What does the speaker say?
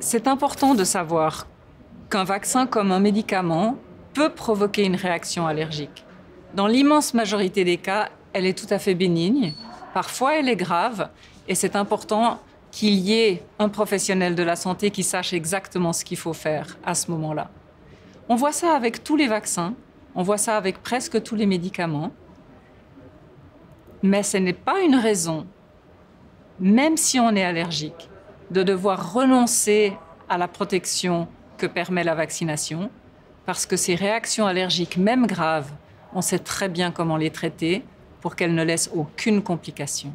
C'est important de savoir qu'un vaccin comme un médicament peut provoquer une réaction allergique. Dans l'immense majorité des cas, elle est tout à fait bénigne. Parfois, elle est grave et c'est important qu'il y ait un professionnel de la santé qui sache exactement ce qu'il faut faire à ce moment-là. On voit ça avec tous les vaccins, on voit ça avec presque tous les médicaments, mais ce n'est pas une raison, même si on est allergique, de devoir renoncer à la protection que permet la vaccination, parce que ces réactions allergiques, même graves, on sait très bien comment les traiter pour qu'elles ne laissent aucune complication.